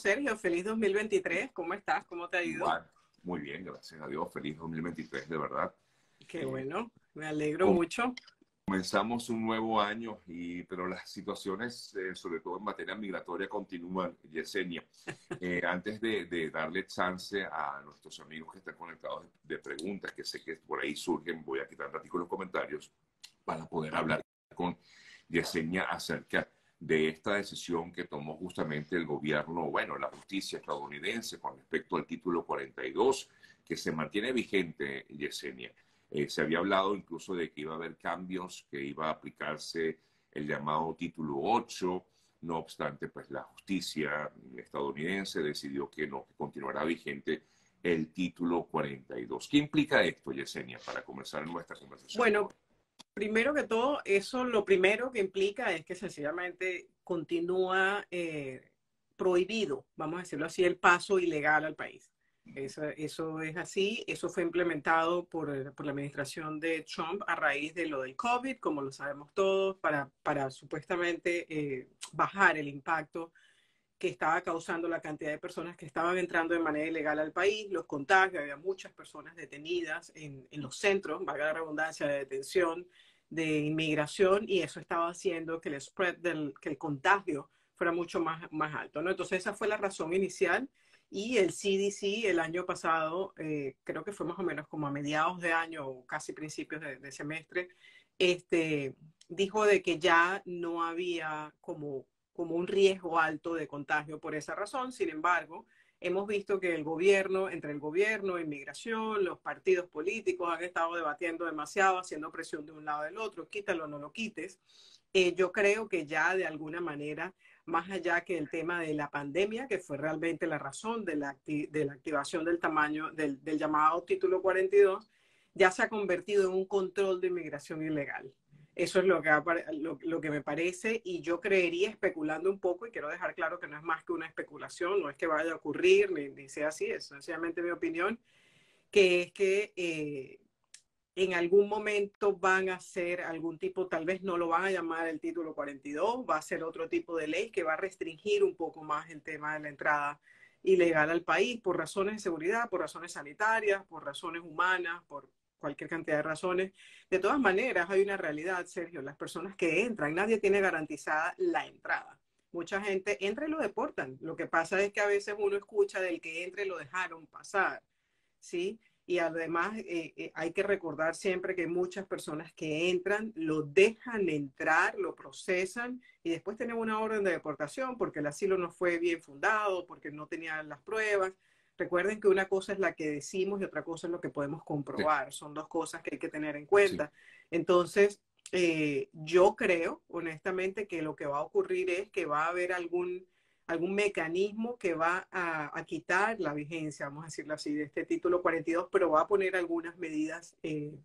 Sergio, feliz 2023. ¿Cómo estás? ¿Cómo te ha ido? Muy bien, gracias a Dios. Feliz 2023, de verdad. Qué bueno, me alegro mucho. Comenzamos un nuevo año, y, pero las situaciones, eh, sobre todo en materia migratoria, continúan, Yesenia. Eh, antes de, darle chance a nuestros amigos que están conectados de, preguntas, que sé que por ahí surgen, voy a quitar un ratito los comentarios para poder hablar con Yesenia acerca de esta decisión que tomó justamente el gobierno, bueno, la justicia estadounidense con respecto al título 42, que se mantiene vigente, Yesenia. Eh, se había hablado incluso de que iba a haber cambios, que iba a aplicarse el llamado título 8. No obstante, pues la justicia estadounidense decidió que no, que continuará vigente el título 42. ¿Qué implica esto, Yesenia, para comenzar nuestra conversación? Bueno, primero que todo, eso lo primero que implica es que sencillamente continúa eh, prohibido, vamos a decirlo así, el paso ilegal al país. Eso, es así, eso fue implementado por, por, la administración de Trump a raíz de lo del COVID, como lo sabemos todos, para, para supuestamente eh, bajar el impacto que estaba causando la cantidad de personas que estaban entrando de manera ilegal al país, los contagios, había muchas personas detenidas en, en los centros, valga la redundancia, de detención, de inmigración, y eso estaba haciendo que el spread del, que el contagio fuera mucho más, más alto, ¿no? Entonces esa fue la razón inicial y el CDC el año pasado, eh, creo que fue más o menos como a mediados de año o casi principios de, de semestre, este, dijo de que ya no había como como un riesgo alto de contagio por esa razón. Sin embargo, hemos visto que el gobierno, entre el gobierno, inmigración, los partidos políticos han estado debatiendo demasiado, haciendo presión de un lado del otro, quítalo o no lo quites. Eh, yo creo que ya de alguna manera, más allá que el tema de la pandemia, que fue realmente la razón de la, de la activación del tamaño del, del llamado título 42, ya se ha convertido en un control de inmigración ilegal. Eso es lo que, lo, que me parece y yo creería, especulando un poco, y quiero dejar claro que no es más que una especulación, no es que vaya a ocurrir, ni, sea así, es sencillamente mi opinión, que es que eh, en algún momento van a hacer algún tipo, tal vez no lo van a llamar el título 42, va a ser otro tipo de ley que va a restringir un poco más el tema de la entrada ilegal al país por razones de seguridad, por razones sanitarias, por razones humanas, por cualquier cantidad de razones. De todas maneras, hay una realidad, Sergio, las personas que entran, nadie tiene garantizada la entrada. Mucha gente entra y lo deportan. Lo que pasa es que a veces uno escucha del que entra y lo dejaron pasar, ¿sí? Y además eh, eh, hay que recordar siempre que muchas personas que entran, lo dejan entrar, lo procesan y después tienen una orden de deportación porque el asilo no fue bien fundado, porque no tenían las pruebas. Recuerden que una cosa es la que decimos y otra cosa es lo que podemos comprobar. Son dos cosas que hay que tener en cuenta. Entonces, eh, yo creo, honestamente, que lo que va a ocurrir es que va a haber algún, algún mecanismo que va a, quitar la vigencia, vamos a decirlo así, de este título 42, pero va a poner algunas medidas eh,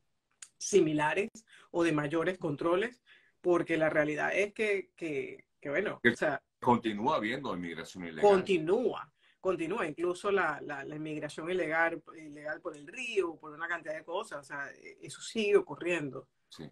similares o de mayores controles, porque la realidad es que, que, que bueno, o sea, continúa habiendo inmigración ilegal. Continúa, continúa, incluso la, la, inmigración ilegal, ilegal por el río, por una cantidad de cosas, o sea, eso sigue ocurriendo. Sí,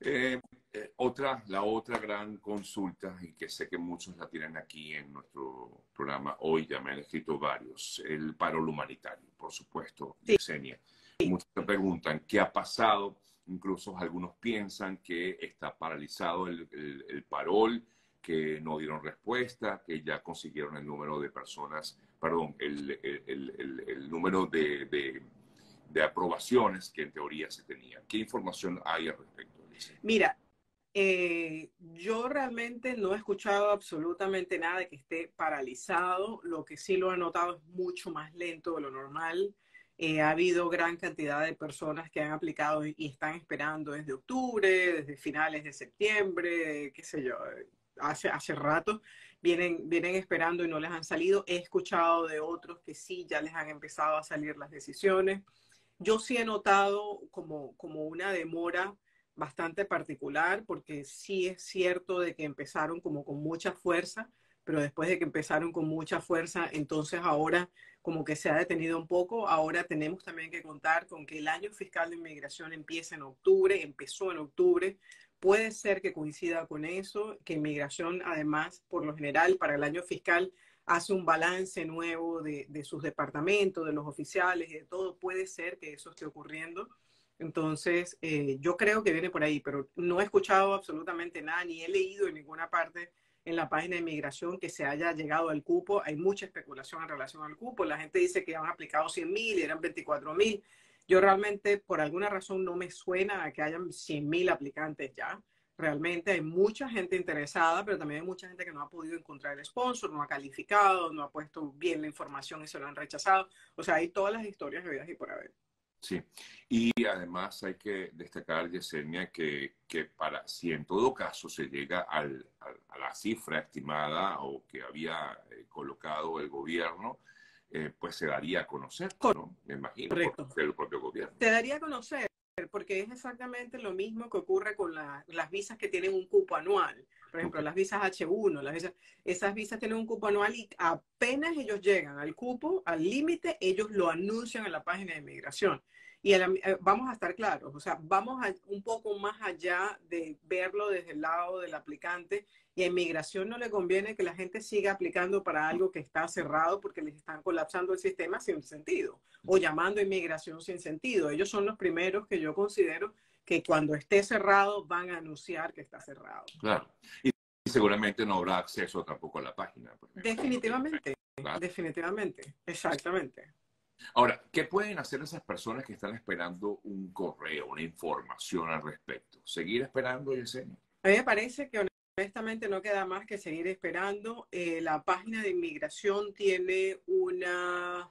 eh, eh, otra, la otra gran consulta, y que sé que muchos la tienen aquí en nuestro programa hoy, ya me han escrito varios, el paro humanitario, por supuesto, sí. Yesenia. Muchos te preguntan qué ha pasado, incluso algunos piensan que está paralizado el, el, el parol, que no dieron respuesta, que ya consiguieron el número de personas, perdón, el, el, el, número de, de, de, aprobaciones que en teoría se tenía. ¿Qué información hay al respecto? Mira, eh, yo realmente no he escuchado absolutamente nada de que esté paralizado. Lo que sí lo he notado es mucho más lento de lo normal. Eh, ha habido gran cantidad de personas que han aplicado y están esperando desde octubre, desde finales de septiembre, qué sé yo, hace, hace rato, vienen, vienen esperando y no les han salido. He escuchado de otros que sí, ya les han empezado a salir las decisiones. Yo sí he notado como, como una demora bastante particular, porque sí es cierto de que empezaron como con mucha fuerza, pero después de que empezaron con mucha fuerza, entonces ahora como que se ha detenido un poco. Ahora tenemos también que contar con que el año fiscal de inmigración empieza en octubre, empezó en octubre, Puede ser que coincida con eso, que inmigración además, por lo general, para el año fiscal hace un balance nuevo de, sus departamentos, de los oficiales y de todo. Puede ser que eso esté ocurriendo. Entonces, eh, yo creo que viene por ahí, pero no he escuchado absolutamente nada, ni he leído en ninguna parte en la página de inmigración que se haya llegado al cupo. Hay mucha especulación en relación al cupo. La gente dice que han aplicado 100 mil eran 24 mil. Yo realmente, por alguna razón, no me suena a que hayan 100 mil aplicantes ya. Realmente hay mucha gente interesada, pero también hay mucha gente que no ha podido encontrar el sponsor, no ha calificado, no ha puesto bien la información y se lo han rechazado. O sea, hay todas las historias de vidas y por haber. Sí, y además hay que destacar, Yesenia, que, que para si en todo caso se llega al, a la cifra estimada o que había eh, colocado el gobierno, eh, pues se daría a conocer, ¿no? Me imagino, Correcto. por el propio gobierno. Se daría a conocer, porque es exactamente lo mismo que ocurre con la, las visas que tienen un cupo anual. Por ejemplo, las visas H1, las visas, esas visas tienen un cupo anual y apenas ellos llegan al cupo, al límite, ellos lo anuncian en la página de inmigración. Y el- eh, vamos a estar claros, o sea, vamos a, un poco más allá de verlo desde el lado del aplicante. Y a inmigración no le conviene que la gente siga aplicando para algo que está cerrado porque les están colapsando el sistema sin sentido o llamando a inmigración sin sentido. Ellos son los primeros que yo considero que cuando esté cerrado van a anunciar que está cerrado. Claro. Y, seguramente no habrá acceso tampoco a la página. Definitivamente, definitivamente, exactamente. Ahora, ¿qué pueden hacer esas personas que están esperando un correo, una información al respecto? ¿Seguir esperando, Yesenia? A mí me parece que honestamente no queda más que seguir esperando. Eh, la página de inmigración tiene una,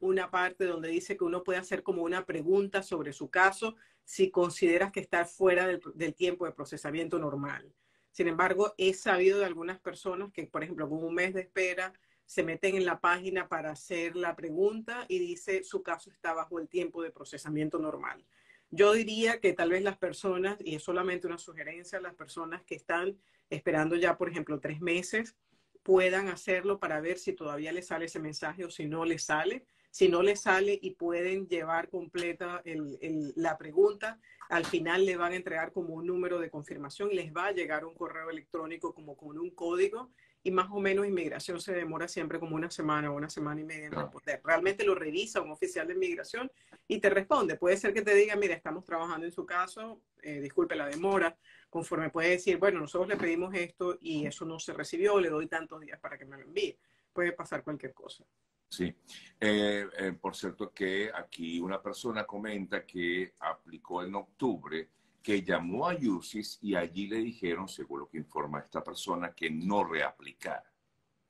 una parte donde dice que uno puede hacer como una pregunta sobre su caso si consideras que está fuera del, del tiempo de procesamiento normal. Sin embargo, he sabido de algunas personas que, por ejemplo, con un mes de espera, se meten en la página para hacer la pregunta y dice su caso está bajo el tiempo de procesamiento normal. Yo diría que tal vez las personas, y es solamente una sugerencia, las personas que están esperando ya, por ejemplo, tres meses, puedan hacerlo para ver si todavía les sale ese mensaje o si no les sale. Si no les sale y pueden llevar completa la pregunta, al final le van a entregar como un número de confirmación y les va a llegar un correo electrónico como con un código y más o menos inmigración se demora siempre como una semana o una semana y media en Claro. responder. Realmente lo revisa un oficial de inmigración y te responde. Puede ser que te diga, mira, estamos trabajando en su caso, eh, disculpe la demora, conforme puede decir, bueno, nosotros le pedimos esto y eso no se recibió, le doy tantos días para que me lo envíe. Puede pasar cualquier cosa. Sí. Eh, eh, por cierto que aquí una persona comenta que aplicó en octubre, que llamó a UCIS y allí le dijeron, según lo que informa esta persona, que no reaplicara.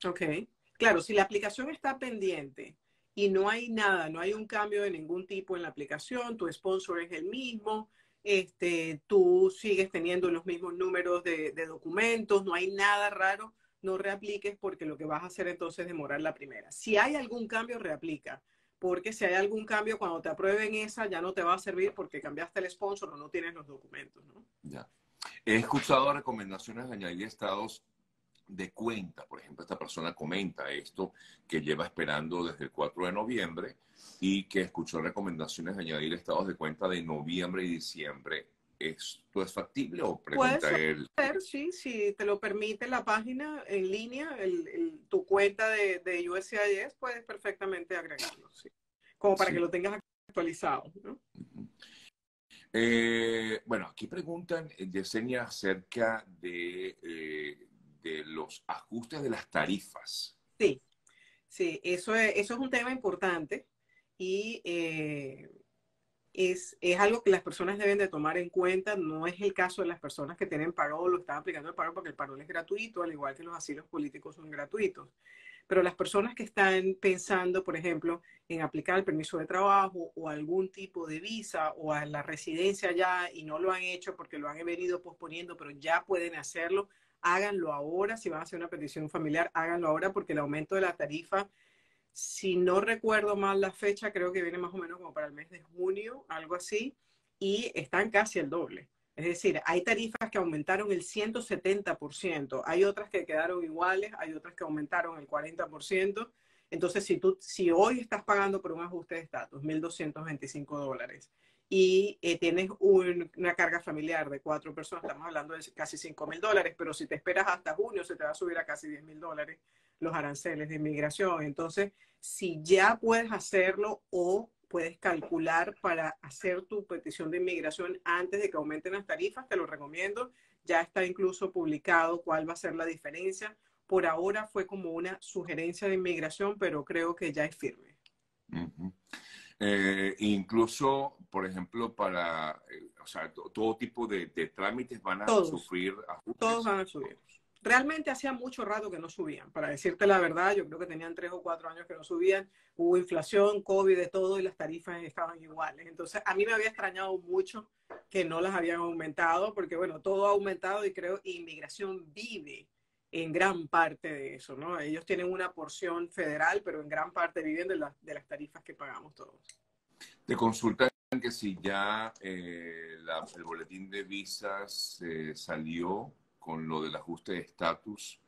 Ok. Claro, si la aplicación está pendiente y no hay nada, no hay un cambio de ningún tipo en la aplicación, tu sponsor es el mismo, este, tú sigues teniendo los mismos números de, de documentos, no hay nada raro, no reapliques porque lo que vas a hacer entonces es demorar la primera. Si hay algún cambio, reaplica. Porque si hay algún cambio, cuando te aprueben esa, ya no te va a servir porque cambiaste el sponsor o no tienes los documentos, ¿no? Ya. He escuchado recomendaciones de añadir estados de cuenta. Por ejemplo, esta persona comenta esto que lleva esperando desde el 4 de noviembre y que escuchó recomendaciones de añadir estados de cuenta de noviembre y diciembre. ¿Esto es factible o pregunta él? ser, sí, si te lo permite la página en línea, el, el, tu cuenta de, de, USCIS, puedes perfectamente agregarlo, sí. Como para Sí. que lo tengas actualizado, ¿no? Eh, bueno, aquí preguntan, eh, Yesenia, acerca de, eh, de los ajustes de las tarifas. Sí, sí, eso es, eso es un tema importante y eh, es, es, algo que las personas deben de tomar en cuenta. No es el caso de las personas que tienen paro o están aplicando el paro porque el paro es gratuito, al igual que los asilos políticos son gratuitos. Pero las personas que están pensando, por ejemplo, en aplicar el permiso de trabajo o algún tipo de visa o a la residencia ya y no lo han hecho porque lo han venido posponiendo, pero ya pueden hacerlo, háganlo ahora. Si van a hacer una petición familiar, háganlo ahora porque el aumento de la tarifa si no recuerdo mal la fecha, creo que viene más o menos como para el mes de junio, algo así, y están casi el doble. Es decir, hay tarifas que aumentaron el 170%, hay otras que quedaron iguales, hay otras que aumentaron el 40%. Entonces, si, tú, si hoy estás pagando por un ajuste de estatus, 1.225 dólares, y eh, tienes una carga familiar de cuatro personas, estamos hablando de casi 5 mil dólares, pero si te esperas hasta junio se te va a subir a casi 10 mil dólares los aranceles de inmigración. Entonces, si ya puedes hacerlo o puedes calcular para hacer tu petición de inmigración antes de que aumenten las tarifas, te lo recomiendo. Ya está incluso publicado cuál va a ser la diferencia. Por ahora fue como una sugerencia de inmigración, pero creo que ya es firme. Eh, incluso, por ejemplo, para, eh, o sea, todo tipo de, trámites van a sufrir ajustes. Todos van a subir. Realmente hacía mucho rato que no subían. Para decirte la verdad, yo creo que tenían tres o cuatro años que no subían. Hubo inflación, COVID, de todo, y las tarifas estaban iguales. Entonces, a mí me había extrañado mucho que no las habían aumentado, porque bueno, todo ha aumentado y creo inmigración vive en gran parte de eso, ¿no? Ellos tienen una porción federal, pero en gran parte viven de, de las tarifas que pagamos todos. Te consultan que si ya eh, el boletín de visas eh, salió con lo del ajuste de estatus.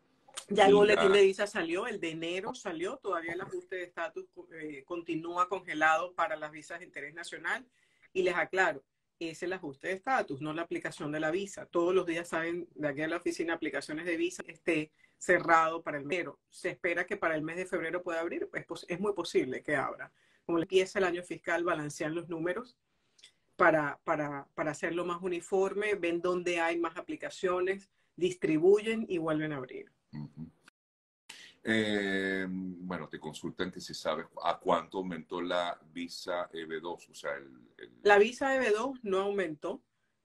Ya el boletín de visa salió, el de enero salió, todavía el ajuste de estatus eh, continúa congelado para las visas de interés nacional. Y les aclaro, es el ajuste de estatus, no la aplicación de la visa. Todos los días saben de aquí a la oficina aplicaciones de visa esté cerrado para el enero. Se espera que para el mes de febrero pueda abrir, pues es muy posible que abra. Como empieza el año fiscal, balancean los números para, para, para hacerlo más uniforme, ven dónde hay más aplicaciones distribuyen y vuelven a abrir. Eh, bueno, te consultan que se sabe a cuánto aumentó la visa EB2, o sea, La visa EB2 no aumentó.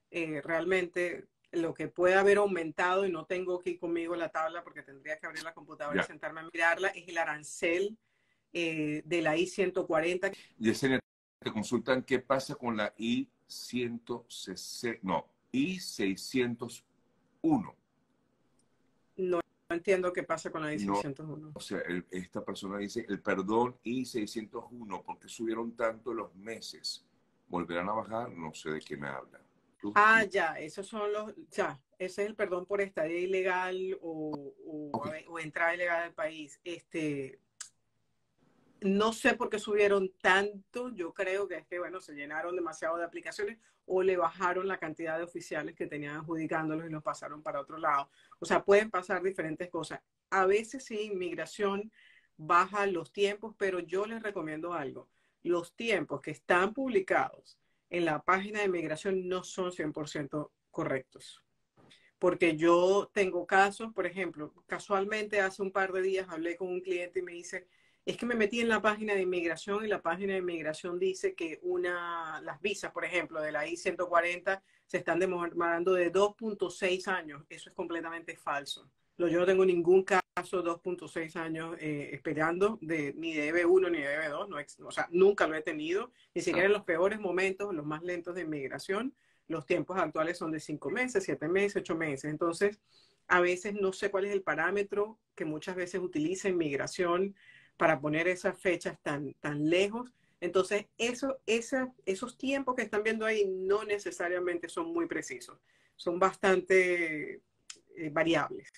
Eh, realmente lo que puede haber aumentado, y no tengo aquí conmigo la tabla porque tendría que abrir la computadora y sentarme a mirarla, es el arancel eh, de la I-140. Y ese te consultan qué pasa con la I-160, no, I-601 no entiendo qué pasa con la I-601. o sea, esta persona dice, el perdón I-601, ¿por qué subieron tanto los meses? ¿Volverán a bajar? No sé de qué me habla. Ah, ya, esos son los, ya, ese es el perdón por estadía ilegal o, o entrada ilegal al país. Este, no sé por qué subieron tanto. Yo creo que es que, bueno, se llenaron demasiado de aplicaciones o le bajaron la cantidad de oficiales que tenían adjudicándolos y los pasaron para otro lado. O sea, pueden pasar diferentes cosas. A veces sí, inmigración baja los tiempos, pero yo les recomiendo algo. Los tiempos que están publicados en la página de inmigración no son 100% correctos. Porque yo tengo casos, por ejemplo, casualmente hace un par de días hablé con un cliente y me dice, es que me metí en la página de inmigración y la página de inmigración dice que una, las visas, por ejemplo, de la I-140 se están demorando de 2.6 años. Eso es completamente falso. Yo no tengo ningún caso 2.6 años eh, esperando de, ni de EB1 ni de EB2. No, o sea, nunca lo he tenido. Ni siquiera en los peores momentos, los más lentos de inmigración, los tiempos actuales son de 5 meses, 7 meses, 8 meses. Entonces, a veces no sé cuál es el parámetro que muchas veces utiliza inmigración para poner esas fechas tan, tan lejos. Entonces, eso, esos tiempos que están viendo ahí no necesariamente son muy precisos, son bastante eh, variables.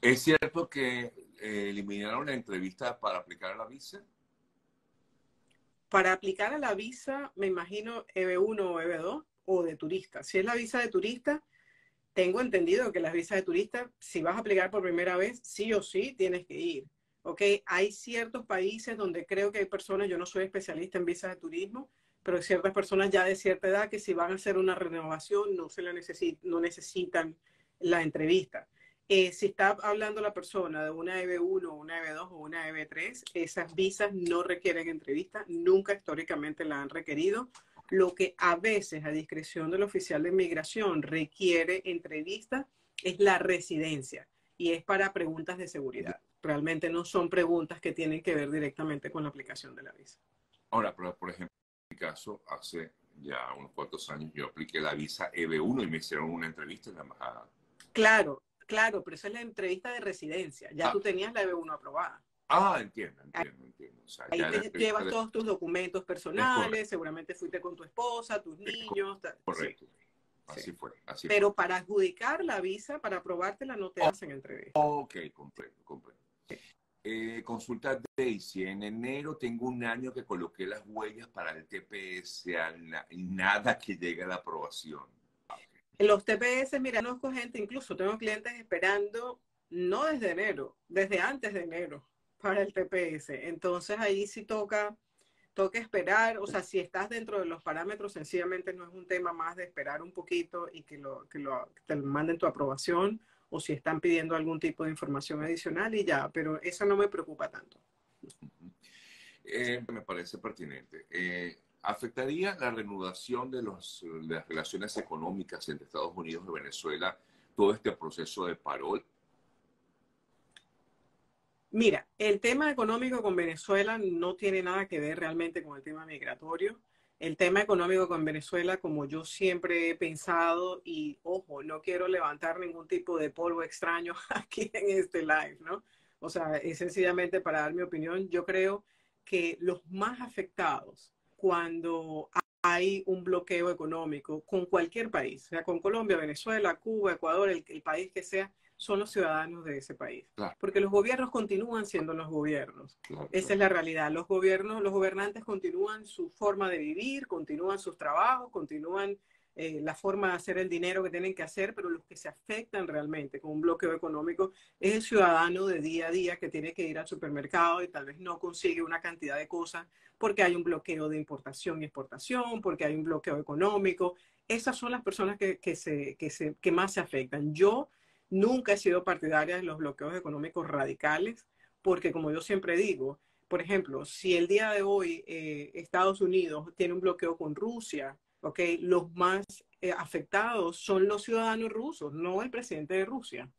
¿Es cierto que eh, eliminaron la entrevista para aplicar a la visa? Para aplicar a la visa, me imagino EB1 o EB2 o de turista. Si es la visa de turista, tengo entendido que las visas de turista, si vas a aplicar por primera vez, sí o sí tienes que ir. ¿Ok? Hay ciertos países donde creo que hay personas, yo no soy especialista en visas de turismo, pero ciertas personas ya de cierta edad que si van a hacer una renovación no, se la no necesitan la entrevista. Eh, si está hablando la persona de una EB1, una EB2 o una EB3, esas visas no requieren entrevista, nunca históricamente la han requerido. Lo que a veces, a discreción del oficial de inmigración, requiere entrevista es la residencia y es para preguntas de seguridad realmente no son preguntas que tienen que ver directamente con la aplicación de la visa. Ahora, por ejemplo, en mi caso, hace ya unos cuantos años yo apliqué la visa EB1 y me hicieron una entrevista en la embajada. Claro, claro, pero esa es la entrevista de residencia. Ya ah. tú tenías la EB1 aprobada. Ah, entiendo, entiendo, entiendo. Ahí te llevas todos tus documentos personales, seguramente fuiste con tu esposa, tus niños. Correcto. Así fue. Así Pero para adjudicar la visa, para aprobártela, no te hacen entrevista. Ok, comprendo, comprendo. Eh, consulta Daisy. En enero tengo un año que coloqué las huellas para el TPS y nada que llegue a la aprobación. Los TPS, mira, conozco gente, incluso tengo clientes esperando, no desde enero, desde antes de enero para el TPS. Entonces ahí sí toca, toca esperar, o sea, si estás dentro de los parámetros, sencillamente no es un tema más de esperar un poquito y que, lo, que, lo, te manden tu aprobación o si están pidiendo algún tipo de información adicional y ya, pero eso no me preocupa tanto. Eh, me parece pertinente. Eh, ¿Afectaría la reanudación de, los, las relaciones económicas entre Estados Unidos y Venezuela todo este proceso de parol? Mira, el tema económico con Venezuela no tiene nada que ver realmente con el tema migratorio. El tema económico con Venezuela, como yo siempre he pensado, y ojo, no quiero levantar ningún tipo de polvo extraño aquí en este live, ¿no? O sea, es sencillamente para dar mi opinión, yo creo que los más afectados cuando hay un bloqueo económico con cualquier país, sea, con Colombia, Venezuela, Cuba, Ecuador, el, país que sea, son los ciudadanos de ese país. Porque los gobiernos continúan siendo los gobiernos. Esa es la realidad. Los gobiernos, los gobernantes continúan su forma de vivir, continúan sus trabajos, continúan eh, la forma de hacer el dinero que tienen que hacer, pero los que se afectan realmente con un bloqueo económico es el ciudadano de día a día que tiene que ir al supermercado y tal vez no consigue una cantidad de cosas porque hay un bloqueo de importación y exportación, porque hay un bloqueo económico. Esas son las personas que, que, se, que, se, que más se afectan. Yo nunca he sido partidaria de los bloqueos económicos radicales, porque como yo siempre digo, por ejemplo, si el día de hoy eh, Estados Unidos tiene un bloqueo con Rusia, Okay, los más eh, afectados son los ciudadanos rusos, no el presidente de Rusia.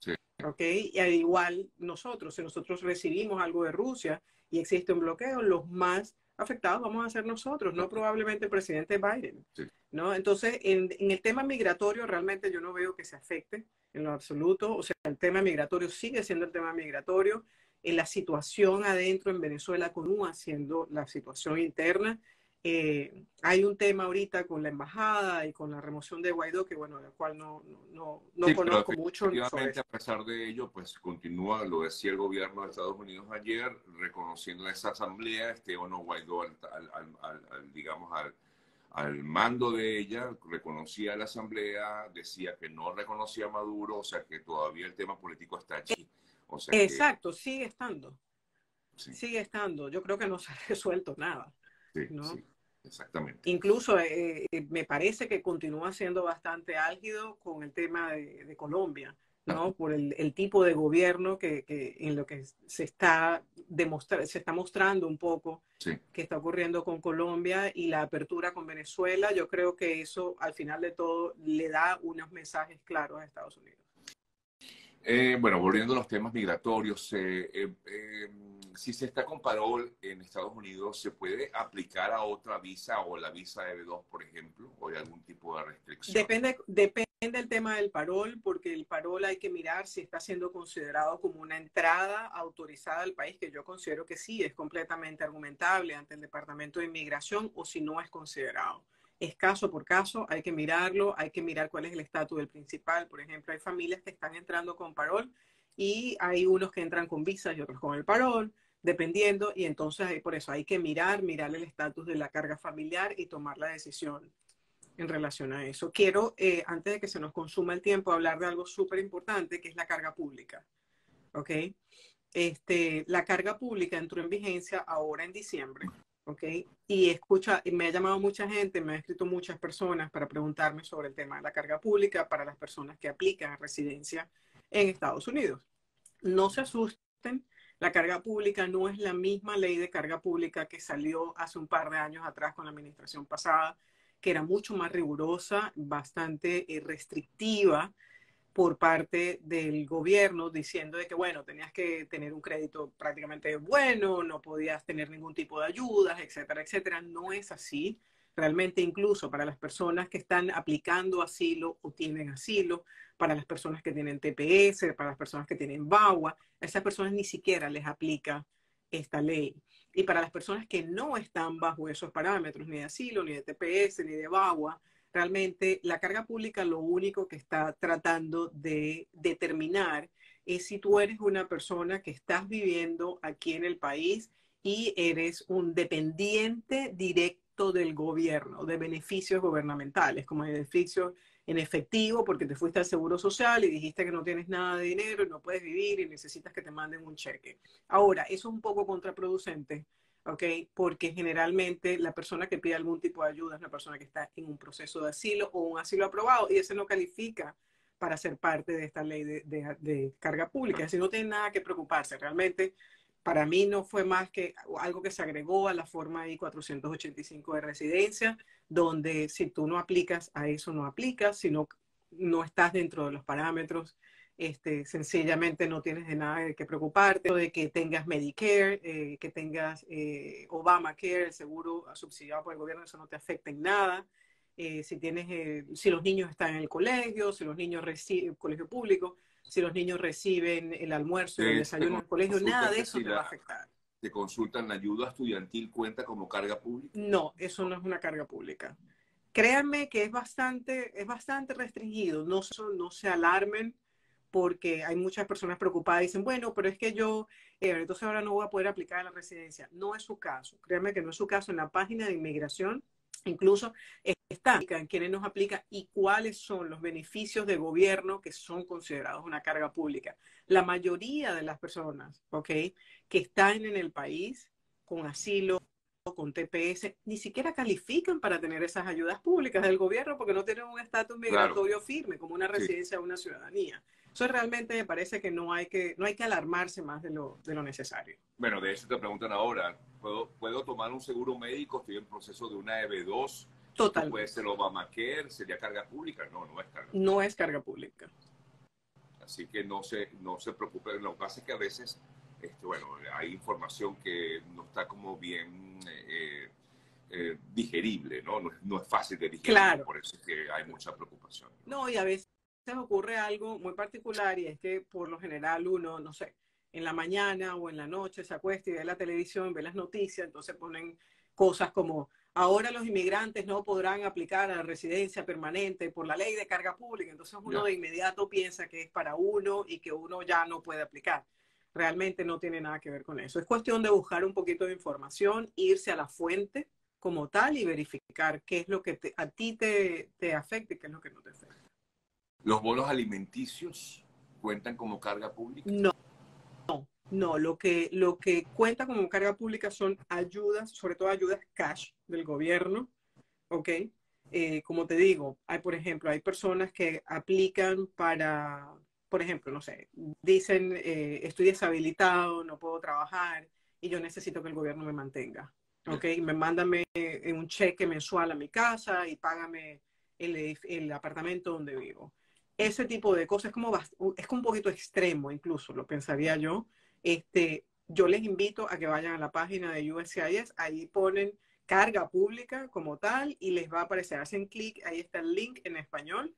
Okay, y al igual nosotros, si nosotros recibimos algo de Rusia y existe un bloqueo, los más afectados vamos a ser nosotros, no probablemente el presidente Biden. ¿no? Entonces, en, en, el tema migratorio realmente yo no veo que se afecte en lo absoluto. O sea, el tema migratorio sigue siendo el tema migratorio. En la situación adentro en Venezuela continúa siendo la situación interna eh, hay un tema ahorita con la embajada y con la remoción de Guaidó, que bueno, del cual no, no, no conozco mucho. Efectivamente, a pesar de ello, pues continúa, lo decía el gobierno de Estados Unidos ayer, reconociendo esa asamblea, este o no Guaidó, al, al, digamos, al, al mando de ella, reconocía a la asamblea, decía que no reconocía a Maduro, o sea que todavía el tema político está allí. O sea Exacto, sigue estando. Sigue estando. Yo creo que no se ha resuelto nada. Sí, exactamente. Incluso eh, eh, me parece que continúa siendo bastante álgido con el tema de, Colombia, ¿no? Por el, tipo de gobierno que, en lo que se está se está mostrando un poco que está ocurriendo con Colombia y la apertura con Venezuela. Yo creo que eso, al final de todo, le da unos mensajes claros a Estados Unidos. Eh, bueno, volviendo a los temas migratorios, si se está con parol en Estados Unidos, ¿se puede aplicar a otra visa o la visa EB2, por ejemplo? ¿O hay algún tipo de restricción? Depende, depende del tema del parol, porque el parol hay que mirar si está siendo considerado como una entrada autorizada al país, que yo considero que sí, es completamente argumentable ante el Departamento de Inmigración, o si no es considerado. Es caso por caso, hay que mirarlo, hay que mirar cuál es el estatus del principal. Por ejemplo, hay familias que están entrando con parol y hay unos que entran con visas y otros con el parol dependiendo, y entonces por eso hay que mirar, mirar el estatus de la carga familiar y tomar la decisión en relación a eso. Quiero, eh, antes de que se nos consuma el tiempo, hablar de algo súper importante, que es la carga pública. ¿Ok? Este, la carga pública entró en vigencia ahora en diciembre. ¿Ok? Y escucha, me ha llamado mucha gente, me ha escrito muchas personas para preguntarme sobre el tema de la carga pública para las personas que aplican a residencia en Estados Unidos. No se asusten, la carga pública no es la misma ley de carga pública que salió hace un par de años atrás con la administración pasada, que era mucho más rigurosa, bastante eh, restrictiva por parte del gobierno, diciendo de que, bueno, tenías que tener un crédito prácticamente bueno, no podías tener ningún tipo de ayudas, etcétera, etcétera. No es así. Realmente incluso para las personas que están aplicando asilo o tienen asilo, para las personas que tienen TPS, para las personas que tienen VAWA, a esas personas ni siquiera les aplica esta ley. Y para las personas que no están bajo esos parámetros, ni de asilo, ni de TPS, ni de VAWA, realmente la carga pública lo único que está tratando de determinar es si tú eres una persona que estás viviendo aquí en el país y eres un dependiente directo del gobierno, de beneficios gubernamentales, como beneficios en efectivo porque te fuiste al seguro social y dijiste que no tienes nada de dinero y no puedes vivir y necesitas que te manden un cheque. Ahora, eso es un poco contraproducente, ¿ok? Porque generalmente la persona que pide algún tipo de ayuda es una persona que está en un proceso de asilo o un asilo aprobado y ese no califica para ser parte de esta ley de, de carga pública. Así no tiene nada que preocuparse. Realmente para mí no fue más que algo que se agregó a la forma I-485 de residencia, donde si tú no aplicas a eso, no aplicas, si no, no estás dentro de los parámetros, este, sencillamente no tienes de nada de que preocuparte, de que tengas Medicare, eh, que tengas eh, Obamacare, el seguro subsidiado por el gobierno, eso no te afecta en nada. Eh, si tienes, si los niños están en el colegio, si los niños reciben colegio público, si los niños reciben el almuerzo, el desayuno en el colegio, nada de eso te va a afectar. ¿Te consultan la ayuda estudiantil cuenta como carga pública? No, eso no es una carga pública. Créanme que es bastante, es bastante restringido. No, no se alarmen porque hay muchas personas preocupadas y dicen, bueno, pero es que yo, eh, entonces ahora no voy a poder aplicar a la residencia. No es su caso. Créanme que no es su caso. En la página de inmigración Incluso están quienes nos aplican y cuáles son los beneficios de gobierno que son considerados una carga pública. La mayoría de las personas, ¿ok? Que están en el país con asilo, con TPS, ni siquiera califican para tener esas ayudas públicas del gobierno porque no tienen un estatus migratorio firme, como una residencia o una ciudadanía. Eso realmente me parece que no hay que, no hay que alarmarse más de lo, de lo necesario. Bueno, de eso te preguntan ahora. ¿Puedo, ¿Puedo tomar un seguro médico? Estoy en proceso de una EB2. Total. ¿Puede ser Obamacare? ¿Sería carga pública? No, no es carga pública. No es carga pública. Así que no se, no se preocupe. Lo que pasa es que a veces, este, bueno, hay información que no está como bien eh, eh, digerible, ¿no? ¿no? No, es fácil de digerir. Claro. Por eso es que hay mucha preocupación. no, y a veces ocurre algo muy particular y es que por lo general uno, no sé, en la mañana o en la noche se acuesta y ve la televisión, ve las noticias, entonces ponen cosas como ahora los inmigrantes no podrán aplicar a la residencia permanente por la ley de carga pública, entonces uno de inmediato piensa que es para uno y que uno ya no puede aplicar. Realmente no tiene nada que ver con eso. Es cuestión de buscar un poquito de información, irse a la fuente como tal y verificar qué es lo que a ti te, te afecta y qué es lo que no te afecta. ¿Los bonos alimenticios cuentan como carga pública? No, no. Lo que, lo que cuenta como carga pública son ayudas, sobre todo ayudas cash del gobierno, ¿ok? Eh, como te digo, hay, por ejemplo, hay personas que aplican para, por ejemplo, no sé, dicen, eh, estoy deshabilitado, no puedo trabajar y yo necesito que el gobierno me mantenga, ¿ok? Me mándame un cheque mensual a mi casa y págame el, el apartamento donde vivo ese tipo de cosas es como, es un poquito extremo, incluso lo pensaría yo. Este, yo les invito a que vayan a la página de USCIS, ahí ponen carga pública como tal y les va a aparecer, hacen clic, ahí está el link en español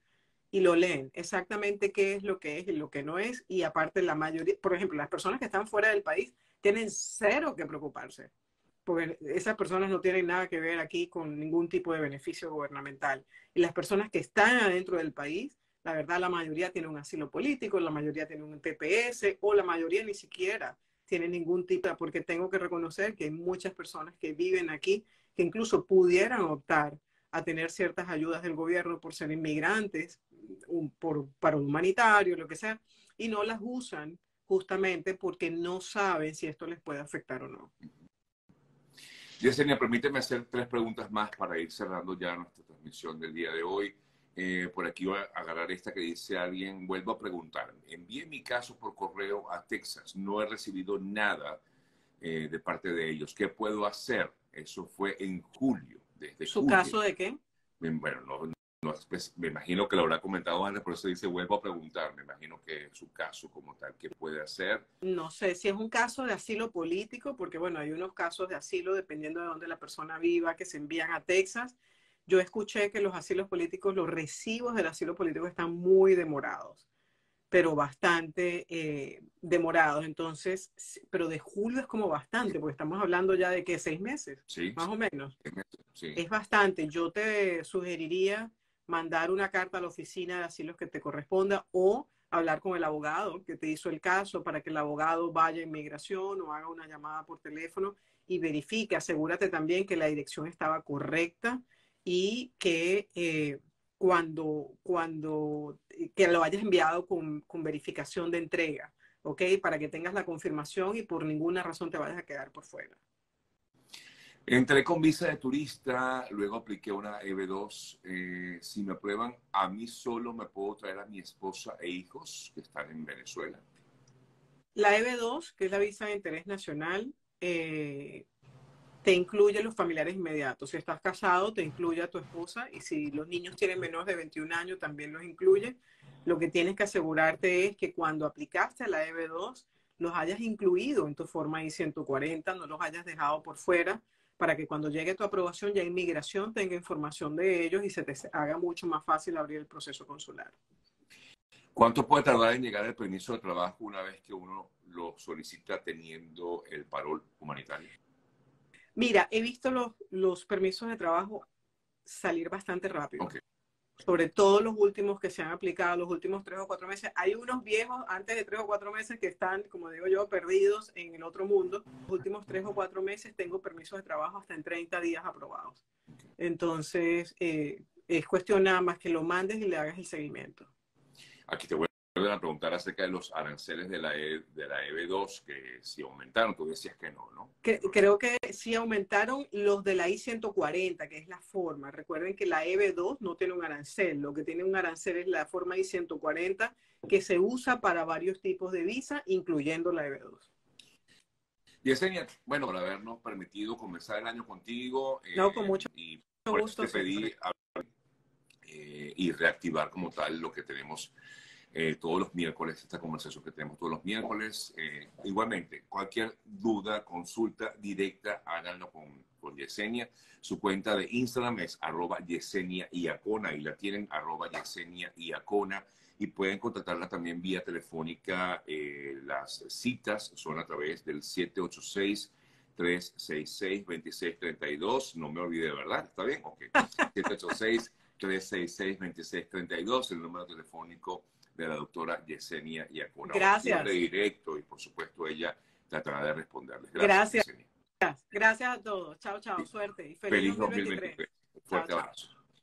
y lo leen exactamente qué es lo que es y lo que no es y aparte la mayoría, por ejemplo, las personas que están fuera del país tienen cero que preocuparse porque esas personas no tienen nada que ver aquí con ningún tipo de beneficio gubernamental. Y las personas que están adentro del país la verdad, la mayoría tiene un asilo político, la mayoría tiene un TPS o la mayoría ni siquiera tiene ningún tipo, porque tengo que reconocer que hay muchas personas que viven aquí que incluso pudieran optar a tener ciertas ayudas del gobierno por ser inmigrantes, un, por, para un humanitario, lo que sea, y no las usan justamente porque no saben si esto les puede afectar o no. Yesenia, permíteme hacer tres preguntas más para ir cerrando ya nuestra transmisión del día de hoy. Eh, por aquí voy a agarrar esta que dice alguien, vuelvo a preguntar, envié mi caso por correo a Texas, no he recibido nada eh, de parte de ellos, ¿qué puedo hacer? Eso fue en julio. Desde ¿Su caso de qué? Bueno, no, pues, me imagino que lo habrá comentado antes, por eso dice, vuelvo a preguntar, me imagino que es su caso como tal, ¿qué puede hacer? No sé si es un caso de asilo político, porque bueno, hay unos casos de asilo dependiendo de dónde la persona viva que se envían a Texas yo escuché que los asilos políticos, los recibos del asilo político están muy demorados, pero bastante eh, demorados. Entonces, pero de julio es como bastante, porque estamos hablando ya de que seis meses, más o menos. Es bastante. Yo te sugeriría mandar una carta a la oficina de asilos que te corresponda o hablar con el abogado que te hizo el caso para que el abogado vaya a inmigración o haga una llamada por teléfono y verifique, asegúrate también que la dirección estaba correcta y que eh, cuando, cuando que lo hayas enviado con, con, verificación de entrega, ¿ok? Para que tengas la confirmación y por ninguna razón te vayas a quedar por fuera. Entré con visa de turista, luego apliqué una EB2. Eh, si me aprueban, a mí solo me puedo traer a mi esposa e hijos que están en Venezuela. La EB2, que es la visa de interés nacional, eh, te incluye los familiares inmediatos. Si estás casado, te incluye a tu esposa y si los niños tienen menos de 21 años, también los incluye. Lo que tienes que asegurarte es que cuando aplicaste a la EB2, los hayas incluido en tu forma I-140, no los hayas dejado por fuera, para que cuando llegue tu aprobación ya inmigración tenga información de ellos y se te haga mucho más fácil abrir el proceso consular. ¿Cuánto puede tardar en llegar el permiso de trabajo una vez que uno lo solicita teniendo el parol humanitario? Mira, he visto los, los permisos de trabajo salir bastante rápido. Sobre todo los últimos que se han aplicado, los últimos tres o cuatro meses. Hay unos viejos antes de tres o cuatro meses que están, como digo yo, perdidos en el otro mundo. Los últimos tres o cuatro meses tengo permisos de trabajo hasta en 30 días aprobados. Entonces, eh, es cuestión nada más que lo mandes y le hagas el seguimiento. Aquí te voy a preguntar acerca de los aranceles de la, e, de la EB2, que si aumentaron, tú decías que no, ¿no? creo que sí aumentaron los de la I-140, que es la forma. Recuerden que la EB2 no tiene un arancel, lo que tiene un arancel es la forma I-140, que se usa para varios tipos de visa, incluyendo la EB2. Yesenia, bueno, por habernos permitido comenzar el año contigo. no, con eh, mucho, y gusto. Te pedí eh, y reactivar como tal lo que tenemos eh, todos los miércoles, esta conversación que tenemos todos los miércoles. Eh, igualmente, cualquier duda, consulta directa, háganlo con, con Yesenia. Su cuenta de Instagram es arroba Yesenia y Acona y la tienen arroba Yesenia y Acona y pueden contactarla también vía telefónica. Eh, las citas son a través del 786 366-2632. No me olvide, ¿verdad? ¿Está bien? Ok. 786-366-2632, el número telefónico de la doctora Yesenia Iacona. Gracias. De directo y por supuesto ella tratará de responderles. Gracias. Gracias. Gracias a todos. Chao, chao. Suerte y feliz, feliz 2023. Fuerte abrazo.